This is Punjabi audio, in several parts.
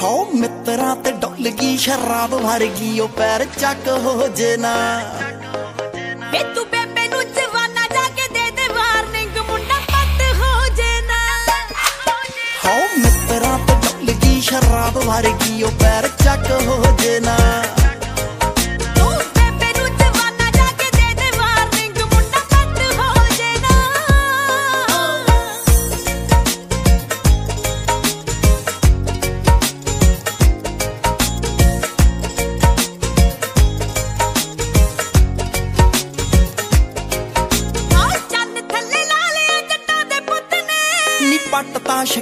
ਹਾਉ ਮਿੱਤਰਾਂ ਤੇ ਡੁੱਲ ਗਈ ਸ਼ਰਾਬ ਭਰ ਗਈ ਉਹ ਪੈਰ ਚੱਕ ਹੋ ਜੇ ਨਾ ਵੇ ਤੂੰ ਬੇਬੇ ਨੂੰ ਜਵਾਨਾ ਜਾ ਕੇ ਦੇ ਦੇ ਵਾਰਨਿੰਗ ਮੁੰਡਾ ਪੱਟ ਹੋ ਜੇ ਨਾ ਹਾਉ ਮਿੱਤਰਾਂ ਤੇ ਡੁੱਲ ਗਈ ਸ਼ਰਾਬ ਭਰ ਗਈ ਉਹ ਪੈਰ ਚੱਕ ਹੋ ਜੇ ਨਾ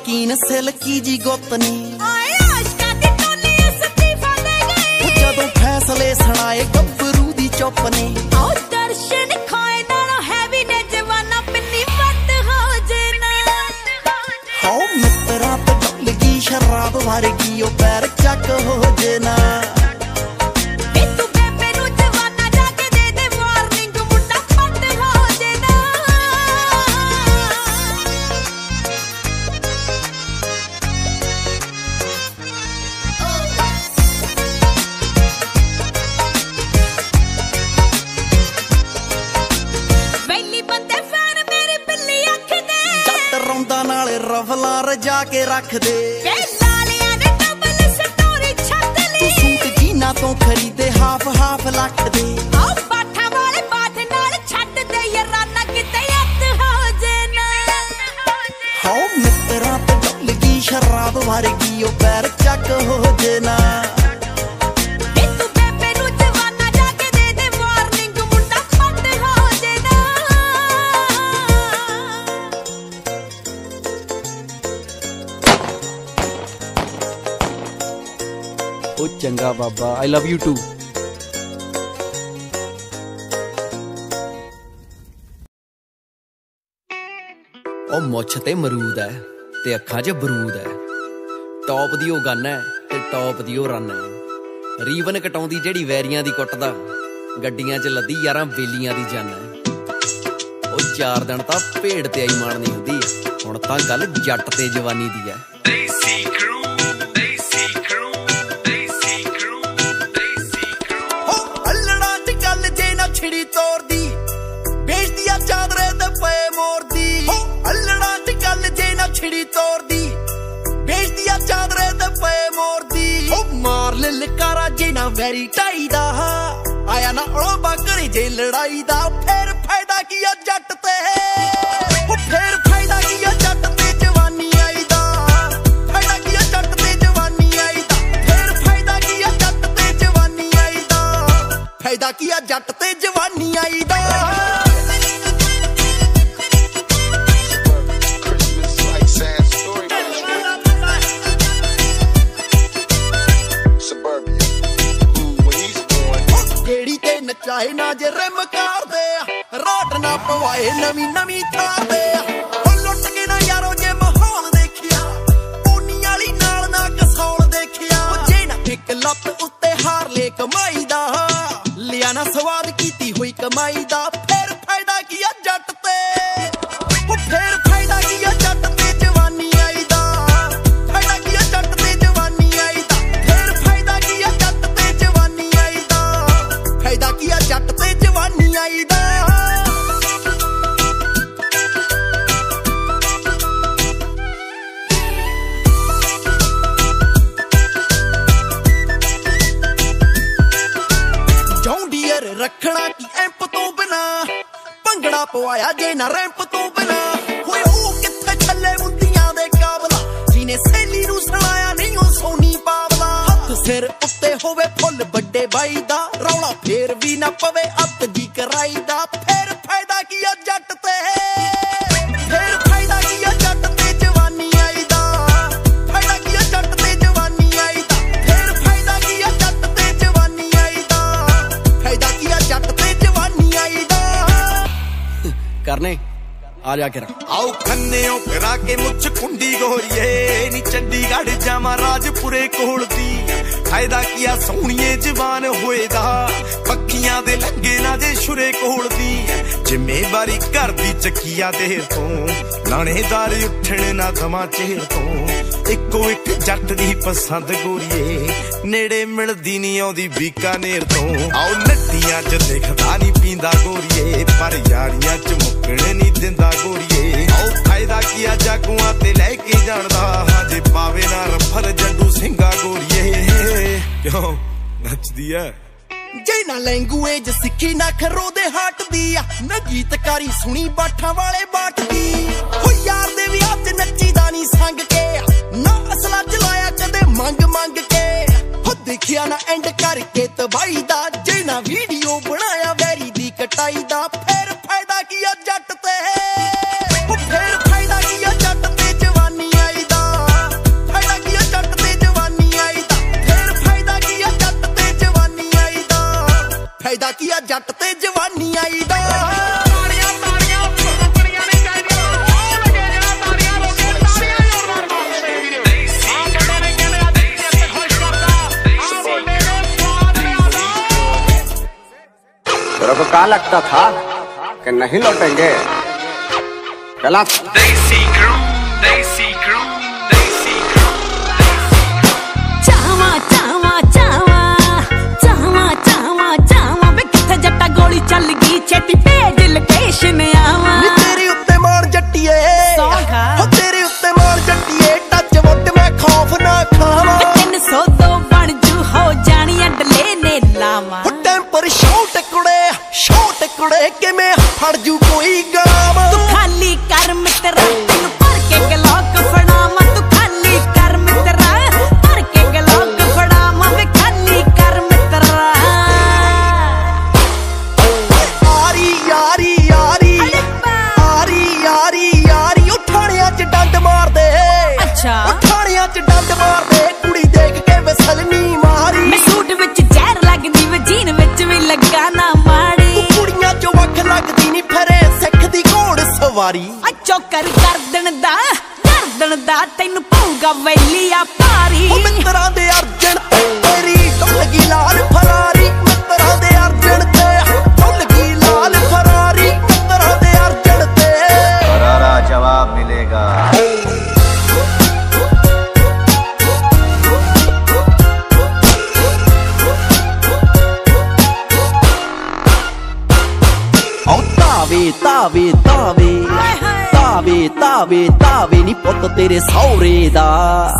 ਸ਼ਕੀਨ ਸਿਲਕੀ ਜੀ ਗੁੱਤ ਨੇ? ਆਏ ਆਸ਼ਕਾਂ ਦੀ ਟੋਲੀ ਅਸਤੀਫਾ ਉਹ ਗਈ ਜਦੋਂ ਫੈਸਲੇ ਸੁਣਾਏ ਗੱਭਰੂ ਦੀ ਚੁੱਪ ਨੇ। ਆਓ ਦਰਸ਼ਨ ਖਾਏ ਨਾਲੋਂ ਹੈਵੀ ਨੇ ਜਵਾਨਾ ਪਿੰਨੀ ਵੱਟ ਹੋ ਜੇ ਨਾ। ਹਾਉ ਮਿੱਤਰਾਂ ਤੇ ਡੁੱਲ ਗਈ ਸ਼ਰਾਬ ਭਰ ਗਈ ਉਹ ਪੈਰ ਚੱਕ ਹੋ ਰਫਲਾਂ ਰਜਾ ਕੇ ਰੱਖਦੇ ਵੇ ਲਾਲਿਆਂ ਨੇ ਡਬਲ ਸਟੋਰੀ ਛੱਡ ਤੂੰ ਲਈ ਸੂਟ ਜੀਨਾ ਤੋਂ ਖਰੀਦੇ ਹਾਫ ਹਾਫ ਲੱਖ ਦੇ। ਆਓ ਬਾਠਾ ਵਾਲੇ ਬਾਠ ਨਾਲ ਛੱਡ ਦੇ ਯਾਰਾਨਾ ਕਿਤੇ ਅੱਤ ਹੋ ਜੇ ਨਾ। ਹਾਉ ਮਿੱਤਰਾਂ ਤੇ ਡੁੱਲ ਗਈ ਸ਼ਰਾਬ ਭਰ ਗਈ ਉਹ ਪੈਰ ਚੱਕ ਹੋ ਜੇ ਨਾ। ਚੰਗਾ ਬਾਬਾ ਆਈ ਲਵ ਯੂ ਟੂ ਉਹ ਮੁੱਛ ਤੇ ਮਰੂਦ ਹੈ ਤੇ ਅੱਖਾਂ 'ਚ ਬਰੂਦ ਹੈ ਟੌਪ ਦੀ ਉਹ ਗਨ ਹੈ ਤੇ ਟੌਪ ਦੀ ਉਹ ਰਨ ਹੈ ਰੀਵਨ ਕਟਾਉਂਦੀ ਜਿਹੜੀ ਵੈਰੀਆਂ ਦੀ ਕੁੱਟਦਾ ਗੱਡੀਆਂ 'ਚ ਲੱਦੀ ਯਾਰਾਂ ਬੇਲੀਆਂ ਦੀ ਜਨ ਹੈ ਉਹ ਚਾਰ ਦਿਨ ਤਾਂ ਭੇਡ ਤੇ ਆਈ ਮਾਰਨੀ ਹੁੰਦੀ ਹੁਣ ਤਾਂ ਗੱਲ ਜੱਟ ਤੇ ਜਵਾਨੀ ਦੀ ਹੈ ਛਿੜੀ ਤੋਰਦੀ। ਵੇਚਦੀ ਆ ਚਾਦਰੇ ਤੇ ਪਏ ਮੋਰਦੀ। ਹੋ ਮਾਰ ਲੈ ਲਕਾਰਾ ਜੇ ਵੈਰੀ ਟਾਈ ਦਾ। ਆਇਆ ਨਾ ਉਹ ਬਾਕਰੇ ਜੇ ਲੜਾਈ ਦਾ। ਫੇਰ ਫਾਇਦਾ ਕੀ ਆ ਜੱਟ ਤੇ? ਉਹ ਫੇਰ ਫਾਇਦਾ ਕੀ ਆ ਜੱਟ ਤੇ ਜਵਾਨੀ ਆਈ ਦਾ? ਫਾਇਦਾ ਕੀ ਆ ਜੱਟ ਤੇ ਜਵਾਨੀ ਆਈ ਦਾ? ਫੇਰ ਫਾਇਦਾ ਕੀ ਆ ਜੱਟ ਤੇ ਜਵਾਨੀ ਆਈ ਦਾ? ਫਾਇਦਾ ਕੀ ਆ ਜੱਟ ਤੇ ਜਵਾਨੀ ਆਈ ਦਾ? ਤੇ ਨਾ ਜੇ ਰਿਮ ਕਰਦੇ ਆ ਨਾ ਪਵਾਏ, ਨਵੀਂ ਨਵੀਂ ਥਾਰਦੇ ਆ। ਉਹ ਲੁੱਟ ਕੇ ਨਾ ਯਾਰੋ ਜੇ ਮਾਹੌਲ ਦੇਖਿਆ ਪੋਨੀ ਵਾਲੀ ਨਾਲ ਨਾ ਕਸੌਲ ਦੇਖਿਆ। ਉਹ ਜੇ ਨਾ ਇੱਕ ਲੱਤ ਉੱਤੇ ਹਾਰ ਲੈ ਕਮਾਈ ਦਾ, ਲਿਆ ਨਾ ਸਵਾਦ ਕੀਤੀ ਹੋਈ ਕਮਾਈ ਦਾ, ਫੇਰ ਫਾਇਦਾ ਕੀ ਆ ਜੱਟ ਤੇ? ਭੰਗੜਾ ਜੇ ਨਾ ਰੈਂਪ ਤੋਂ ਬਿਨਾ ਹੋਏ ਉਹ ਕਿੱਥੇ ਛੱਲੇ ਮੁੰਦੀਆਂ ਦੇ ਕਾਬਲਾ? ਜਿਹਨੇ ਸੈਲੀ ਨੂੰ ਸੁਣਾਇਆ ਨਹੀਂ, ਉਹ ਸੋਨੀ ਪਾਵਲਾ। ਹੱਥ ਸਿਰ ਉੱਤੇ ਹੋਵੇ ਫੁੱਲ ਵੱਡੇ ਬਾਈ ਦਾ, ਰੌਲਾ ਫੇਰ ਵੀ ਨਾ ਪਵੇ ਅੱਤ ਦੀ ਕਰਾਈ ਦਾ। ਆ ਜਾ ਆਓ ਖੰਨਿਓ ਕਰਾ ਕੇ ਮੁੱਛ ਕੁੰਡੀ ਗੋਰੀਏ। ਨੀ ਚੰਡੀਗੜ੍ਹ ਜਾਵਾਂ ਰਾਜਪੁਰੇ ਕੋਲ ਦੀ। ਫਾਇਦਾ ਕੀਆ ਸੋਹਣੀਏ ਜਵਾਨ ਹੋਏ ਦਾ। ਪੱਕੀਆਂ ਦੇ ਲੱਗੇ ਨਾ ਜੇ ਸ਼ੁਰੇ ਕੋਲ ਦੀ। ਜ਼ਿੰਮੇਵਾਰੀ ਘਰ ਦੀ ਚੱਕੀਆ ਦੇਰ ਤੋਂ। ਲਾਣੇਦਾਰ ਉੱਠਣ ਨਾ ਦਮਾ ਚਿਹਰ ਤੋਂ। ਇੱਕੋ ਇੱਕ ਜੱਟ ਦੀ ਪਸੰਦ ਗੋਰੀਏ। ਨੇੜੇ ਮਿਲਦੀ ਨਹੀਂ ਆਉਂਦੀ ਬੀਕਾਨੇਰ ਤੋਂ। ਆਓ ਨੱਟੀਆਂ 'ਚ ਦੇਖਦਾ ਨਹੀਂ ਪੀਂਦਾ ਗੋਰੀਏ, ਪਰ ਯਾਰੀਆਂ 'ਚ ਮੁੱਕਣ ਨਹੀਂ ਦਿੰਦਾ ਗੋਰੀਏ। ਆਓ ਫਾਇਦਾ ਕੀਆ ਜਾਗੂਆਂ ਤੇ ਲੈ ਕੇ ਜਾਣਦਾ। ਹਜੇ ਪਾਵੇ ਨਾ ਰਫਲ ਜੰਡੂ ਸਿੰਘਾ ਗੋਰੀਏ। ਕਿਉਂ? ਨੱਚਦੀ ਐ। ਜੇ ਨਾ ਲੈਂਗੁਏਜ ਸਿੱਖੀ ਨਾ ਖਰੋ ਦੇ ਹੱਟ ਦੀ ਆ। ਨਾ ਗੀਤਕਾਰੀ ਸੁਣੀ ਬਾਠਾਂ ਵਾਲੇ ਬਾਟ ਦੀ ਹੋ ਯਾਰ ਦੇ ਵਿਆਹ ਨੱਚੀ ਦਾ ਨਹੀਂ ਸੰਗ ਕੇ ਨਾ ਅਸਲਾ ਚਲਾਇਆ ਕਦੇ ਮੰਗ ਮੰਗ ਕੇ ਹੋ ਦੇਖਿਆ ਨਾ ਐਂਡ ਕਰਕੇ ਤਬਾਈ ਦਾ। ਜੇ ਨਾ ਵੀਡੀਓ ਬਣਾਇਆ ਵੈਰੀ ਦੀ तो कहा लगता था कि नहीं लौटेंगे। गलत चावा चावा चावा चावा चावा चावा। गोली चल गई दिल पेश ਪਰ ਛੋਟ ਕੁੜੇ ਛੋਟ ਕੁੜੇ ਕਿਵੇਂ ਫੜ ਜੂ ਕੋਈ ਗਾਮ ਤੂੰ ਖਾਲੀ ਕਰ ਮਿੱਤਰਾ। ਘੋੜ ਸਵਾਰੀ ਅੱਚੋ ਕਰ ਗਰਦਨ ਦਾ ਗਰਦਨ ਦਾ ਤੈਨੂੰ ਪਊਗਾ ਵੈਲੀਆ ਭਾਰੀ। ਉਹ ਮਿੱਤਰਾਂ ਦੇ ਅਰਜਨ ਤੇ ਤੇਰੀ ਢੁੱਲ ਗਈ ਲਾਲ ਤਾਵੇ ਤਾਵੇ ਤਾਵੇ ਨੀ ਪੁੱਤ ਤੇਰੇ ਸੌਰੇ ਦਾ।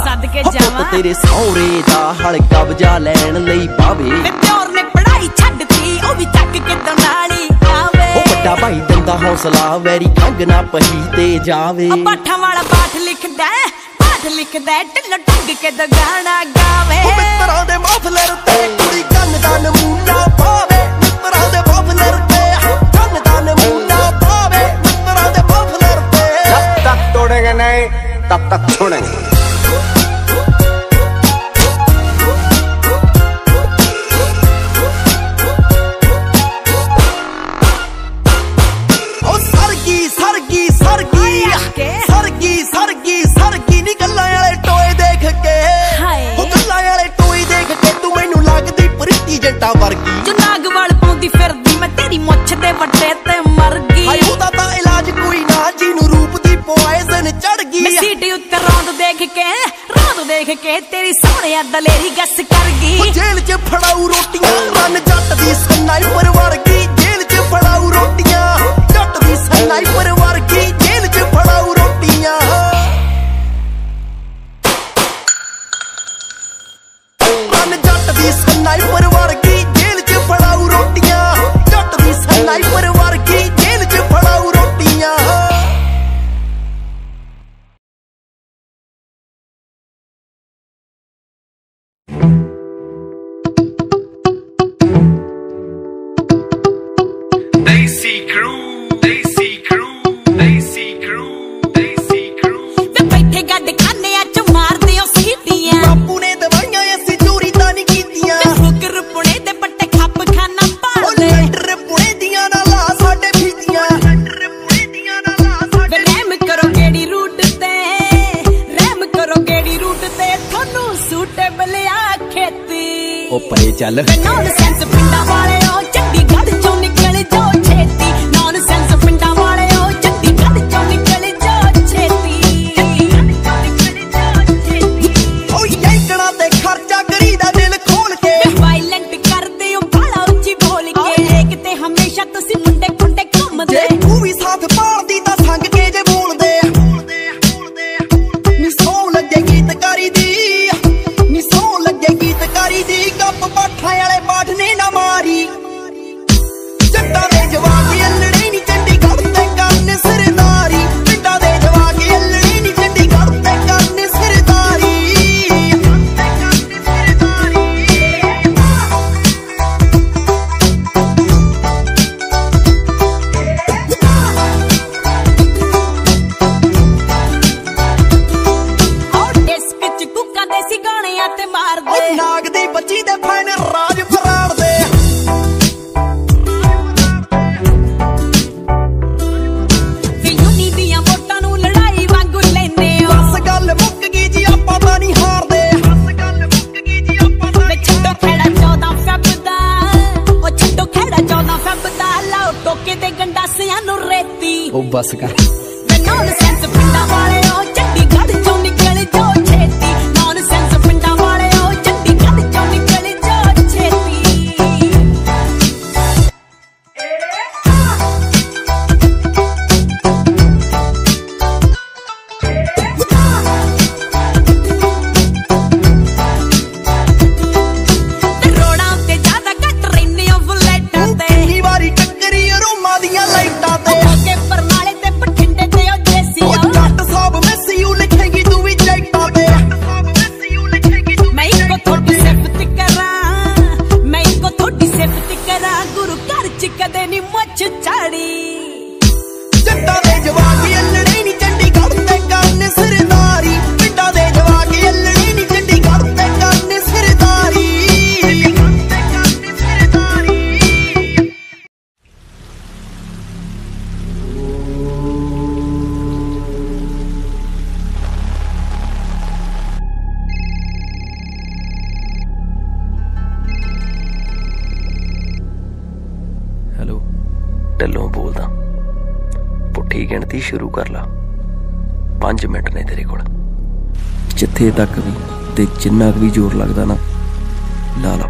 ਸਦਕੇ ਜਾਵਾਂ। ਤੇਰੇ ਸੌਰੇ ਦਾ। ਹਲ ਕਬਜ਼ਾ ਲੈਣ ਲਈ ਬਾਵੇ। ਵੇ ਪਿਓਰ ਨੇ ਪੜਾਈ ਛੱਡਤੀ ਉਹ ਵੀ ਚੱਕ ਕੇ ਦਨਾਲੀ ਆਵੇ ਉਹ ਵੱਡਾ ਭਾਈ ਦਿੰਦਾ ਹੌਸਲਾ ਵੈਰੀ ਖੰਗ ਨਾ ਪਹੀ ਤੇ ਜਾਵੇ। ਪਾਠਾਂ ਵਾਲਾ ਪਾਠ ਲਿਖਦਾ ਪਾਠ ਲਿਖਦਾ ਢਿੱਲ ਢੰਗ ਕੇ ਦਾ ਗਾਣਾ ਗਾਵੇ। ਉਹ ਮਿੱਤਰਾਂ ਦੇ ਮਫਲਰ ਤੇ ਕੁੜੀ ਕੰਨ ਦਾ ਨਮੂਨਾ ਪਾਵੇ। तोड़ेंगे नहीं तब तक छोड़ेंगे ਰੌਂਦ ਕੇ ਤੇਰੀ ਸੋਹਣਿਆ ਦਲੇਰੀ ਗੱਸ ਕਰ ਉਹ ਜੇਲ੍ਹ 'ਚ ਫੜਾਊ ਰੋਟੀਆਂ ਰੰਨ ਜੱਟ ਦੀ ਸਨਾਈਪਰ ਵਰਗੀ ਜੇਲ੍ਹ 'ਚ ਫੜਾਊ ਰੋਟੀਆਂ, ਜੱਟ ਦੀ ਸਨਾਈਪਰ what you tell ਸ਼ੁਰੂ ਕਰ ਲਾ। 5 ਮਿੰਟ ਨੇ ਤੇਰੇ ਕੋਲ। ਜਿੱਥੇ ਤੱਕ ਵੀ ਤੇ ਜਿੰਨਾ ਵੀ ਜ਼ੋਰ ਲੱਗਦਾ ਨਾ, ਲਾ ਲਾ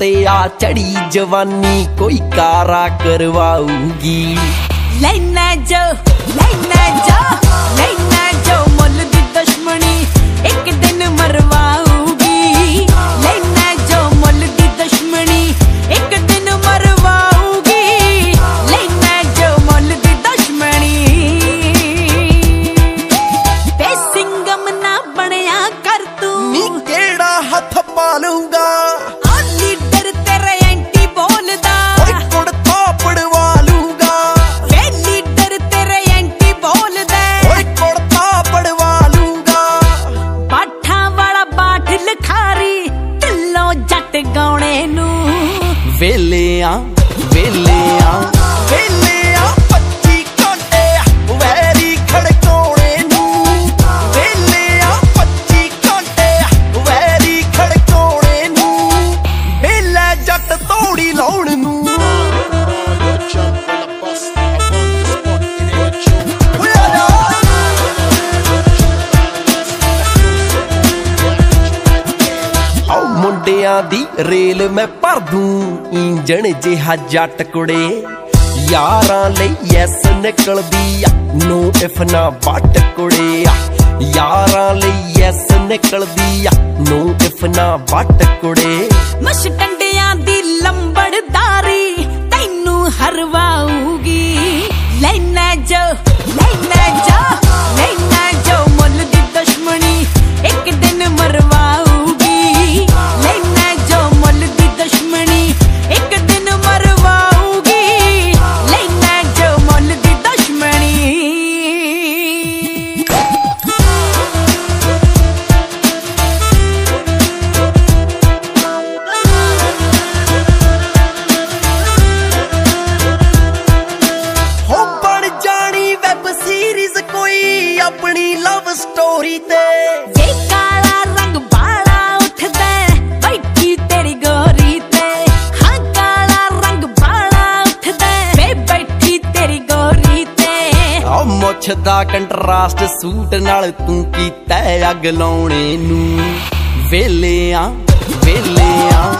ਤੇ ਆ ਚੜੀ ਜਵਾਨੀ ਕੋਈ ਕਾਰਾ ਕਰਵਾਉਗੀ ਲੈਣਾ ਲੈ ਨਾ ਜੋ ਟਾਇਰਾਂ ਦੀ ਰੇਲ ਮੈਂ ਭਰ ਦੂੰ, ਇੰਜਣ ਜਿਹਾ ਜੱਟ ਕੁੜੇ। ਯਾਰਾਂ ਲਈ ਐਸ ਨਿਕਲਦੀ ਆ, ਨੋ ਇਫ ਨਾ ਬੱਟ ਕੁੜੇ। ਆ ਯਾਰਾਂ ਲਈ ਐਸ ਨਿਕਲਦੀ ਆ, ਨੋ ਇਫ ਨਾ ਬੱਟ ਕੁੜੇ। ਮਸ਼ ਟੰਡਿਆਂ ਦੀ ਲੰਬੜਦਾਰੀ ਤੈਨੂੰ ਹਰਵਾਉਗੀ ਲੈਣਾ ਜੋ ਲੈਣਾ ਜੋ ਲੈਣਾ ਜੋ ਮੁੱਲ ਦੀ ਦੁਸ਼ਮਣੀ ਇੱਕ ਦਿਨ ਮਰਵਾ ਪੁੱਛ ਕੰਟਰਾਸਟ ਸੂਟ ਨਾਲ ਤੂੰ ਕੀਤਾ ਅੱਗ ਲਾਉਣੇ ਨੂੰ। ਵੇਲੇ ਆ ਵੇਲੇ ਆ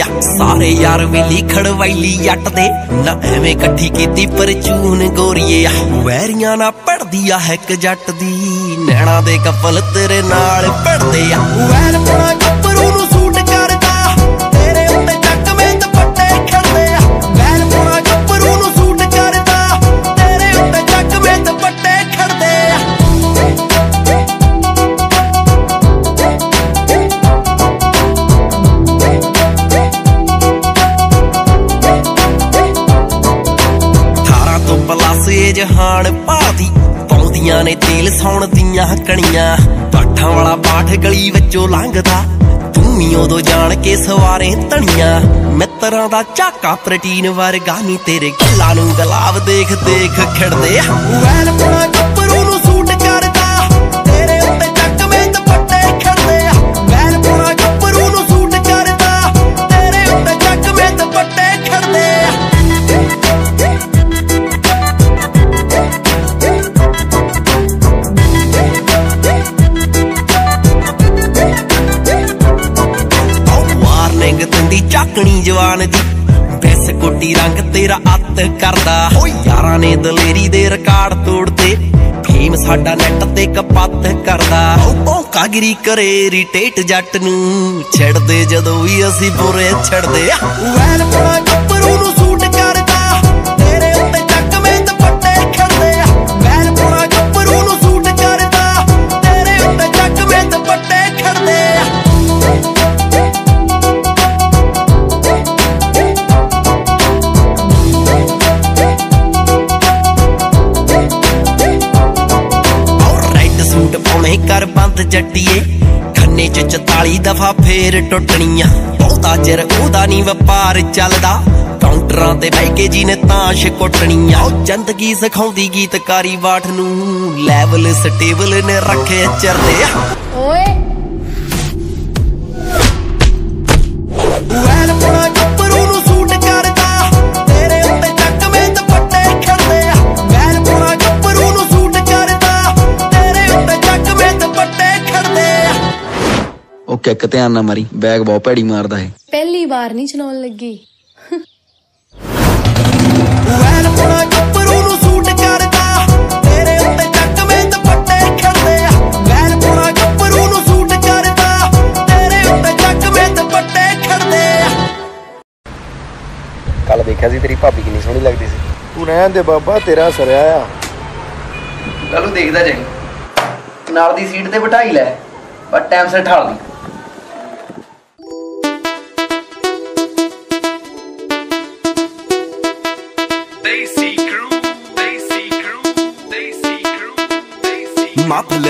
ਆ। ਸਾਰੇ ਯਾਰ ਵੇਲੀ ਖੜਵਾਈਲੀ ਜੱਟ ਦੇ ਨਾ ਐਵੇਂ ਇਕੱਠੀ ਕੀਤੀ ਪਰਚੂਨ ਗੋਰੀਏ ਆ। ਵੈਰੀਆਂ ਨਾਲ ਪੜਦੀ ਆ ਇੱਕ ਜੱਟ ਦੀ। ਨੈਣਾ ਦੇ ਕਫਲ ਤੇਰੇ ਨਾਲ ਪੜਦੇ ਆ। ਵੈਰ ਪਣਾ ਗੱਭਰੂ ਨੂੰ ਜਹਾਨ ਭਾਦੀ ਪਾਉਂਦੀਆਂ ਨੇ ਤੇਲ ਸੌਣ ਦੀਆਂ ਕਣੀਆਂ ਪਾਠਾਂ ਵਾਲਾ ਪਾਠ ਗਲੀ ਵਿੱਚੋਂ ਲੰਘਦਾ, ਤੂੰ ਹੀ ਉਦੋਂ ਜਾਣ ਕੇ ਸਵਾਰੇ ਤਣੀਆਂ। ਮਿੱਤਰਾਂ ਦਾ ਝਾਕਾ ਪ੍ਰੋਟੀਨ ਵਰਗਾ ਨਹੀਂ ਤੇਰੇ ਗੱਲਾਂ ਨੂੰ ਗਲਾਬ ਦੇਖ ਦੇਖ ਖਿੜਦੇ। ਹਾਂ ਵੈਲ ਪੁਣਾ ਕੱਪਰੂ ਨਿਕਲੀ ਜਵਾਨ ਦੀ ਬੈਸ ਕੋਟੀ ਰੰਗ ਤੇਰਾ ਅੱਤ ਕਰਦਾ। ਯਾਰਾਂ ਨੇ ਦਲੇਰੀ ਦੇ ਰਿਕਾਰਡ ਤੋੜਦੇ ਫੇਮ ਸਾਡਾ ਨੈਟ ਤੇ ਕਪੱਤ ਕਰਦਾ। ਓ ਕਾਗਰੀ ਕਰੇ ਰਿਟੇਟ ਜੱਟ ਨੂੰ। ਛੱਡਦੇ ਜਦੋਂ ਵੀ ਅਸੀਂ ਬੁਰੇ ਛੱਡਦੇ ਆ ਲੱਤ ਜੱਟੀਏ। ਖੰਨੇ ਚ 44 ਦਫਾ ਫੇਰ ਟੁੱਟਣੀਆਂ। ਬਹੁਤਾ ਚਿਰ ਉਹਦਾ ਨਹੀਂ ਵਪਾਰ ਚੱਲਦਾ। ਕਾਊਂਟਰਾਂ ਤੇ ਬਹਿ ਕੇ ਜੀ ਨੇ ਤਾਸ਼ ਕੁੱਟਣੀਆਂ। ਉਹ ਜ਼ਿੰਦਗੀ ਸਿਖਾਉਂਦੀ ਗੀਤਕਾਰੀ ਬਾਠ ਨੂੰ। ਲੈਵਲ ਸਟੇਬਲ ਨੇ ਰੱਖੇ ਚਰਦੇ ਓਏ ਕਿੱਕ ਧਿਆਨ ਨਾ ਮਾਰੀ ਬੈਗ ਬਹੁਤ ਭੈੜੀ ਮਾਰਦਾ ਹੈ ਪਹਿਲੀ ਵਾਰ ਨਹੀਂ ਚਲਾਉਣ ਲੱਗੀ। ਵੈਲ ਪੁਣਾ ਗੱਭਰੂ ਨੂੰ ਸੂਟ ਕਰਦਾ ਤੇਰੇ ਉੱਤੇ ਚੱਕਵੇਂ ਦੁਪੱਟੇ ਖੜਦੇ ਆ। ਵੈਲ ਪੁਣਾ ਗੱਭਰੂ ਨੂੰ ਸੂਟ ਕਰਦਾ ਤੇਰੇ ਉੱਤੇ ਚੱਕਵੇਂ ਦੁਪੱਟੇ ਖੜਦੇ ਆ। ਕੱਲ ਦੇਖਿਆ ਸੀ ਤੇਰੀ ਭਾਬੀ ਕਿੰਨੀ ਸੋਹਣੀ ਲੱਗਦੀ ਸੀ। ਤੂੰ ਰਹਿਣ ਦੇ ਬਾਬਾ ਤੇਰਾ ਸਰਿਆ ਆ। ਕੱਲੂ ਦੇਖਦਾ ਜਾਈ ਨਾਲ ਦੀ ਸੀਟ ਤੇ ਬਿਠਾਈ ਲੈ ਪਰ ਟਾਈਮ ਸਿਰ ਠਾਲ ਦੀ।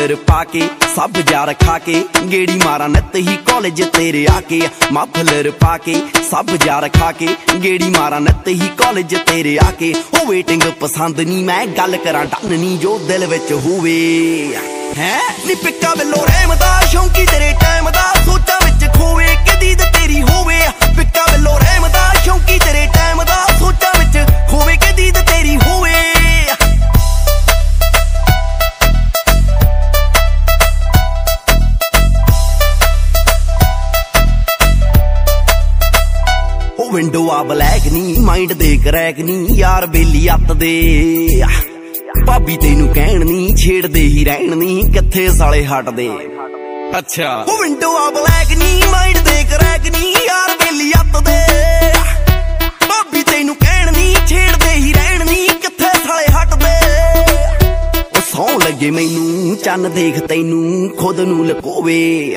ਮਫਲਰ ਪਾ ਕੇ, ਸਭ ਯਾਰ ਖਾ ਕੇ, ਗੇੜੀ ਮਾਰਾਂ ਨਿੱਤ ਹੀ ਕਾਲਜ ਤੇਰੇ ਆ ਕੇ, ਮਫਲਰ ਪਾ ਕੇ, ਸਭ ਯਾਰ ਖਾ ਕੇ, ਗੇੜੀ ਮਾਰਾਂ ਨਿੱਤ ਹੀ ਕਾਲਜ ਤੇਰੇ ਆ ਕੇ। ਉਹ ਵੇਟਿੰਗ ਪਸੰਦ ਨਹੀਂ ਮੈਂ ਗੱਲ ਕਰਾਂ ਡਨ ਨਹੀਂ ਜੋ ਦਿਲ ਵਿੱਚ ਹੋਵੇ। ਹੈ? ਨੀ ਪਿੱਕਾ ਵੱਲੋਂ ਰਹਿਮ ਦਾ, ਸ਼ੌਂਕੀ ਤੇਰੇ ਟਾਈਮ ਦਾ, ਸੋਚਾਂ ਵਿੱਚ ਖੋਵੇ ਕਦੀ ਤੇ ਤੇਰੀ ਹੋਵੇ। ਪਿੱਕਾ ਵੱਲੋਂ ਰਹਿਮ ਦਾ, ਸ਼ੌਂਕੀ ਤੇਰੇ ਟਾਈਮ ਦਾ, ਸੋਚਾਂ ਵਿੱਚ ਖੋਵੇ ਕਦੀ ਤੇ ਤੇਰੀ ਹੋਵੇ। ਵਿੰਡੋ ਆ ਬਲੈਕ ਨਹੀਂ ਮਾਈਂਡ ਦੇ ਕਰੈਕ ਨਹੀਂ ਯਾਰ ਬੇਲੀ ਅੱਤ ਦੇ। ਭਾਬੀ ਤੈਨੂੰ ਕਹਿਣ ਨਹੀਂ ਛੇੜਦੇ ਹੀ ਰਹਿਣ ਨਹੀਂ ਕਿੱਥੇ ਸਾਲੇ ਹਟਦੇ। ਅੱਛਾ। ਉਹ ਵਿੰਡੋ ਆ ਬਲੈਕ ਨਹੀਂ ਮਾਈਂਡ ਦੇ ਕਰੈਕ ਨਹੀਂ ਯਾਰ ਬੇਲੀ ਅੱਤ ਦੇ। ਭਾਬੀ ਤੈਨੂੰ ਕਹਿਣ ਨਹੀਂ ਛੇੜਦੇ ਹੀ ਰਹਿਣ ਨਹੀਂ ਕਿੱਥੇ ਸਾਲੇ ਹਟਦੇ। ਉਹ ਸੌ ਲੱਗੇ ਮੈਨੂੰ ਚੰਨ ਦੇਖ ਤੈਨੂੰ ਖੁਦ ਨੂੰ ਲਕੋਵੇ।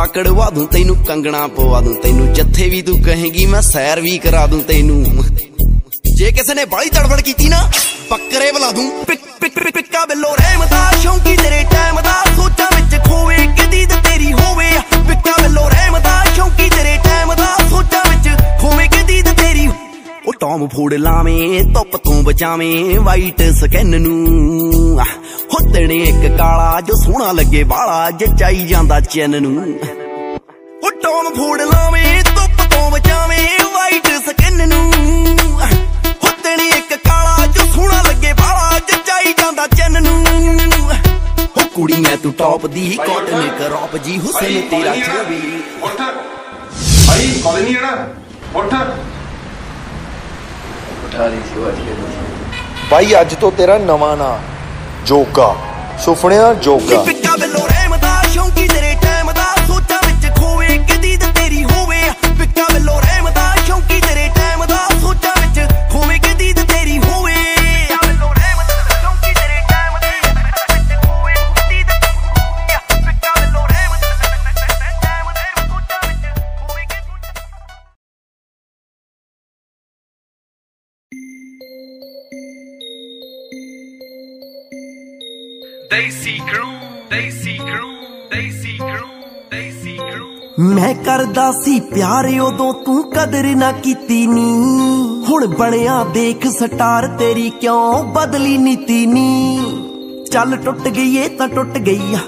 ਕੋਕਾ ਕੜਵਾ ਦੂੰ, ਤੈਨੂੰ ਕੰਗਣਾ ਪਵਾ ਦੂੰ, ਤੈਨੂੰ ਜਿੱਥੇ ਵੀ ਤੂੰ ਕਹੇਗੀ, ਮੈਂ ਸੈਰ ਵੀ ਕਰਾ ਦੂੰ ਤੈਨੂੰ। ਜੇ ਕਿਸੇ ਨੇ ਬਾਲੀ ਤੜਫੜ ਕੀਤੀ ਨਾ, ਬੱਕਰੇ ਬੁਲਾ ਦੂੰ। ਪਿੱਕ ਪਿੱਕ ਪਿੱਕਾ ਵੱਲੋਂ ਰਹਿਮ ਸ਼ੌਂਕੀ, ਤੇਰੇ ਟਾਈਮ ਦਾ ਸੋਚਾਂ ਵਿੱਚ ਖੋਵੇ, ਕਦੀ ਤੇ ਤੇਰੀ ਹੋਵੇ ਪਿੱਕਾ ਵੱਲੋਂ ਰਹਿਮ ਸ਼ੌਂਕੀ, ਤੇਰੇ ਟਾਈਮ ਦਾ ਸੋਚਾਂ ਵਿੱਚ ਖੋਵੇ, ਕਦੀ ਤੇ ਤੇਰੀ ਉਹ ਟੌਮ ਫੂੜ ਲਾਵੇਂ, ਧੁੱਪ ਤੋਂ ਬਚਾਵੇਂ ਵਾਈਟ ਸਕਿਨ ਨੂੰ। ਹੁੱਤਣੇ ਇੱਕ ਕਾਲਾ ਜੋ ਸੋਹਣਾ ਲੱਗੇ ਬਾਲਾ ਜਚਾਈ ਜਾਂਦਾ ਚੈਨ ਨੂੰ। ਉਹ ਟੌਮ ਫੂੜ ਲਾਵੇਂ ਧੁੱਪ ਤੋਂ ਬਚਾਵੇਂ ਵਾਈਟ ਸਕਿਨ ਨੂੰ। ਹੁੱਤਣੀ ਇੱਕ ਕਾਲਾ ਜੋ ਸੋਹਣਾ ਲੱਗੇ ਬਾਲਾ ਜਚਾਈ ਜਾਂਦਾ ਚੰਨ ਨੂੰ। ਉਹ ਕੁੜੀ ਐ ਤੂੰ ਟੌਪ ਦੀ ਕਾਟਨ ਕਰੌਪ ਜੀ ਹੁਸਨ ਤੇਰਾ ਚੋਵੀ ਉੱਠ। ਭਾਈ ਉੱਠ ਉਠਾ। ਲਈ ਸੀ ਬਾਈ ਅੱਜ ਤੋਂ ਤੇਰਾ ਨਵਾਂ ਨਾਂ। ਜੋਗਾ। ਸੁਪਨਿਆਂ ਜੋਗਾ। ਪਿੱਕਾ ਵੱਲੋਂ ਰਹਿਮ ਸ਼ੌਂਕੀ ਤੇਰੇ Daisy Crew, Daisy Crew, Daisy Crew, Daisy Crew. ਮੈਂ ਕਰਦਾ ਸੀ ਪਿਆਰ ਉਦੋਂ ਤੂੰ ਕਦਰ ਨਾ ਕੀਤੀ ਨੀ। ਹੁਣ ਬਣਿਆ ਦੇਖ ਸਟਾਰ ਤੇਰੀ ਕਿਉਂ ਬਦਲੀ ਨੀਤੀ ਨੀ। ਚੱਲ ਟੁੱਟ ਗਈ ਏ ਤਾਂ ਟੁੱਟ ਗਈ ਆ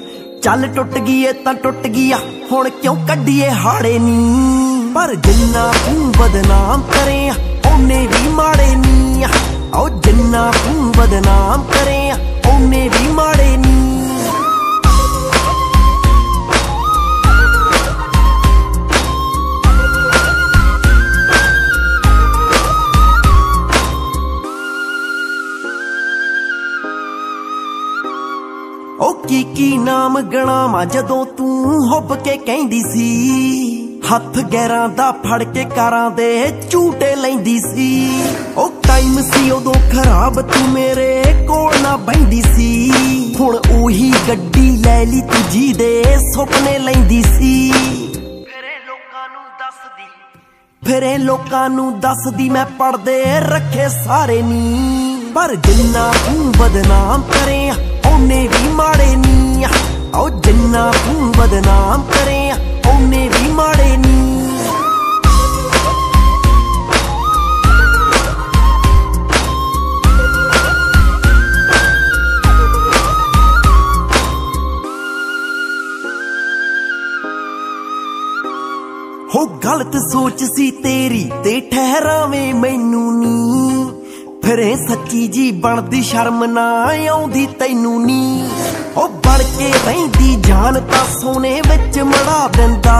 ਚੱਲ ਟੁੱਟ ਗਈ ਏ ਤਾਂ ਟੁੱਟ ਗਈ ਆ ਹੁਣ ਕਿਉਂ ਕੱਢੀਏ ਹਾੜੇ ਨੀ। ਪਰ ਜਿੰਨਾ ਤੂੰ ਬਦਨਾਮ ਕਰੇ ਆ ਉਹਨੇ ਵੀ ਮਾੜੇ ਨੀ ਆ। ਉਹ ਜਿੰਨਾ ਤੂੰ ਬਦਨਾਮ ਕਰੇ ਆ ਉਹਨੇ ਵੀ ਮਾੜੇ ਨਾਮ ਗਣਾਵਾਂ ਜਦੋਂ ਤੂੰ ਹੁੱਬ ਕੇ ਕਹਿੰਦੀ ਸੀ। ਹੱਥ ਗੈਰਾਂ ਦਾ ਫੜ ਕੇ ਕਾਰਾਂ ਦੇ ਝੂਟੇ ਲੈਂਦੀ ਸੀ। ਉਹ ਟਾਈਮ ਸੀ ਉਦੋਂ ਖਰਾਬ, ਤੂੰ ਮੇਰੇ ਕੋਲ ਨਾ ਬੈਂਦੀ ਸੀ। ਹੁਣ ਉਹੀ ਗੱਡੀ ਲੈ ਲਈ ਤੂੰ ਜੀ ਦੇ ਸੁਪਨੇ ਲੈਂਦੀ ਸੀ। ਫਿਰੇ ਲੋਕਾਂ ਨੂੰ ਦੱਸਦੀ, ਫਿਰੇ ਲੋਕਾਂ ਨੂੰ ਦੱਸਦੀ, ਮੈਂ ਪੜਦੇ ਰੱਖੇ ਸਾਰੇ ਨੀ। ਪਰ ਜਿੰਨਾ ਤੂੰ ਬਦਨਾਮ ਕਰੇ, ਉਹਨੇ ਵੀ ਮਾੜੇ ਨੀ। ਉਹ ਜਿੰਨਾ ਤੂੰ ਬਦਨਾਮ ਕਰੇ ਉਹਨੇ ਵੀ ਮਾੜੇ ਨੀ। ਹੋ ਗਲਤ ਸੋਚ ਸੀ ਤੇਰੀ ਤੇ ਠਹਿਰਾਵੇਂ ਮੈਨੂੰ ਨੀ। ਫਿਰੇ ਸੱਚੀ ਜੀ ਬਣਦੀ ਸ਼ਰਮ ਨਾ ਆਉਂਦੀ ਤੈਨੂੰ ਨੀ। ਉਹ ਬਣ ਕੇ ਰਹਿੰਦੀ ਜਾਨ ਤਾਂ ਸੋਨੇ ਵਿੱਚ ਮੜਾ ਦਿੰਦਾ।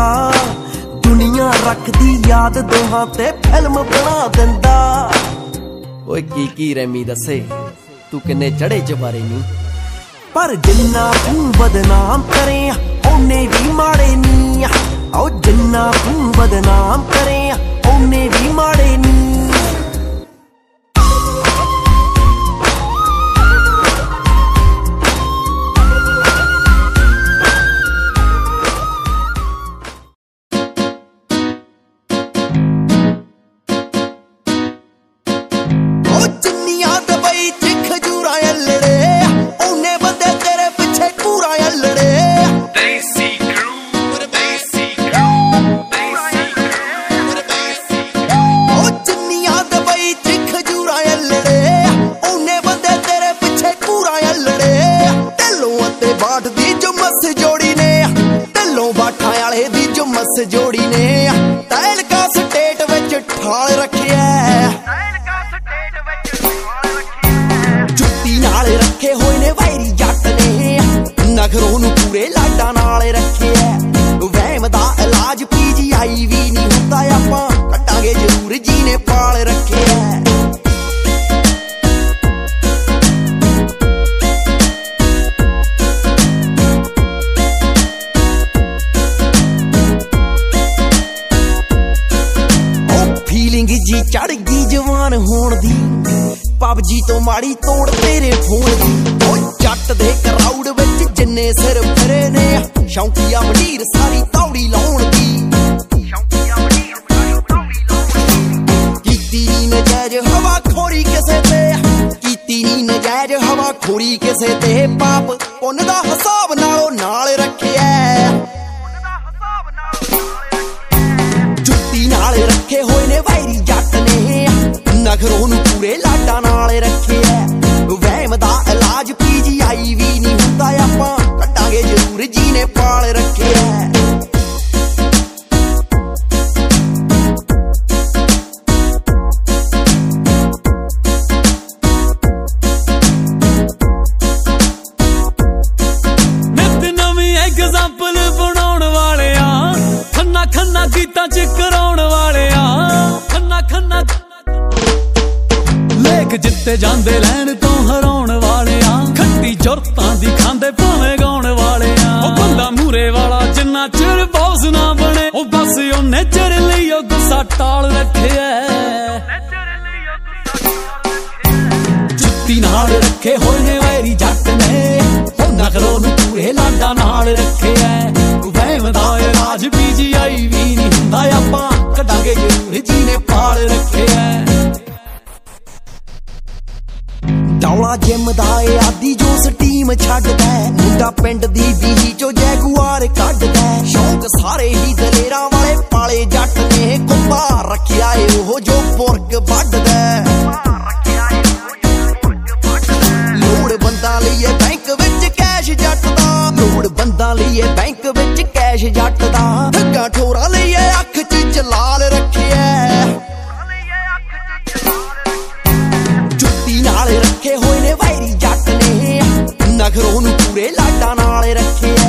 ਦੁਨੀਆ ਰੱਖਦੀ ਯਾਦ ਦੋਹਾਂ ਤੇ ਫਿਲਮ ਬਣਾ ਦਿੰਦਾ। ਓਏ ਕੀ ਕੀ ਰੈਮੀ ਦੱਸੇ, ਤੂੰ ਕਿੰਨੇ ਚੜੇ ਚਬਾਰੇ ਨਹੀਂ ਪਰ ਜਿੰਨਾ ਤੂੰ ਬਦਨਾਮ ਕਰੇ ਉਹਨੇ ਵੀ ਮਾੜੇ ਨੀ। ਉਹ ਜਿੰਨਾ ਤੂੰ ਬਦਨਾਮ ਕਰੇ ਉਹਨੇ ਵੀ ਮਾੜੇ ਨੀ। dünyada ਪਬਜੀ ਤੋਂ ਮਾੜੀ ਤੋੜ ਤੇਰੇ ਫੋਨ ਦੀ। ਉਹ ਜੱਟ ਦੇ ਕਰਾਊਡ ਵਿੱਚ ਜਿੰਨੇ ਸਿਰ ਫਿਰੇ ਨੇ, ਸ਼ੌਂਕੀਆ ਮੰਡੀਰ ਸਾਰੀ ਤੌੜੀ ਲਾਉਣ ਦੀ। ਕੀਤੀ ਨੀ ਨਜਾਇਜ਼ ਹਵਾ ਖੋਰੀ ਕਿਸੇ ਤੇ। ਕੀਤੀ ਨੀ ਨਜਾਇਜ਼ ਹਵਾ ਖੋਰੀ ਕਿਸੇ ਤੇ। ਪਾਪ ਪੁੰਨ ਦਾ ਹਿਸਾਬ ਭਾਵੇਂ ਗਾਉਣ ਵਾਲਿਆ ਉਹ ਬੰਦਾ ਮੂਰੇ ਵਾਲਾ ਜਿੰਨਾ ਚਿਰ ਬੌਸ ਨਾ ਬਣੇ, ਉਹ ਬਸ ਉਹਨੇ ਚਿਰ ਲਈ ਉਹ ਗੁੱਸਾ ਟਾਲ ਰੱਖਿਆ। ਜੁੱਤੀ ਨਾਲ ਰੱਖੇ ਹੋਏ ਨੇ, ਵੈਰੀ ਜੱਟ ਨੇ। ਉਹ ਨਖਰੋਂ ਨੂੰ ਪੂਰੇ ਲਾਡਾ ਨਾਲ ਰੱਖਿਆ। ਵਹਿਮ ਦਾ ਇਲਾਜ ਪੀਜੀਆਈ ਵੀ ਨਹੀਂ ਹੁੰਦਾ, ਆਪਾਂ ਕੱਢਾਂਗੇ ਜ਼ਰੂਰ ਜੀ ਨੇ ਪਾਲ ਰੱਖਿਆ। ਡੌਲਾ ਜਿਮ ਦਾ ਏ ਆਦੀ ਜੋ ਸਟੀਮ ਛੱਡਦਾ ਮੁੰਡਾ ਪਿੰਡ ਦੀ ਬੀਹੀ ਚੋਂ ਜੈਗੂਆਰ ਕੱਢਦਾ ਸ਼ੌਂਕ ਸਾਰੇ ਹੀ ਦਲੇਰਾਂ ਵਾਲੇ ਪਾਲੇ ਜੱਟ ਨੇ ਕੁੰਭਾ ਰੱਖਿਆ ਏ, ਉਹ ਜੋ ਪੁਰਗ ਵੱਢਦਾ ਲੋੜ ਬੰਦਾ ਲਈਏ ਬੈਂਕ ਵਿੱਚ ਕੈਸ਼ ਜੱਟ ਦਾ ਲੋੜ ਬੰਦਾ ਲਈਏ ਬੈਂਕ ਵਿੱਚ ਕੈਸ਼ ਜੱਟ ਦਾ ਠੱਗਾ ਠੋਰਾ ਲਈਏ ਨਖਰੋਂ ਨੂੰ ਪੂਰੇ ਲਾਡਾਂ ਨਾਲ ਰੱਖਿਆ